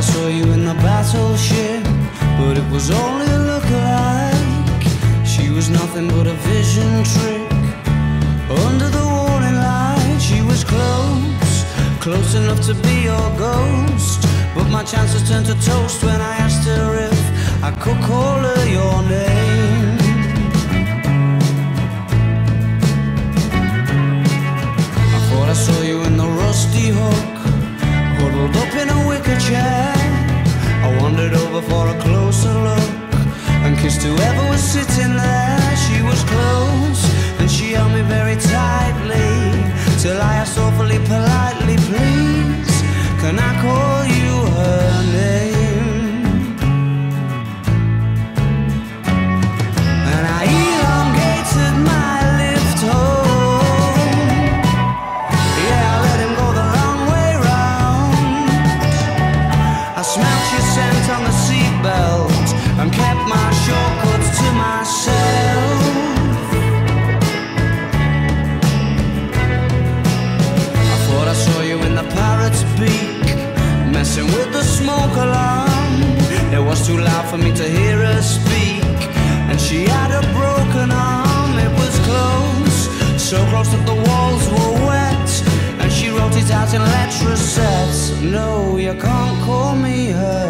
in the battleship, but it was only a look-alike. She was nothing but a vision trick. Under the warning light, she was close, close enough to be your ghost. But my chances turned to toast when I asked her if I could call her your name. I thought I saw you in the rusty hook, till I asked awfully politely, messing with the smoke alarm. It was too loud for me to hear her speak, and she had a broken arm. It was close, so close that the walls were wet, and she wrote it out in letters set. No, you can't call me her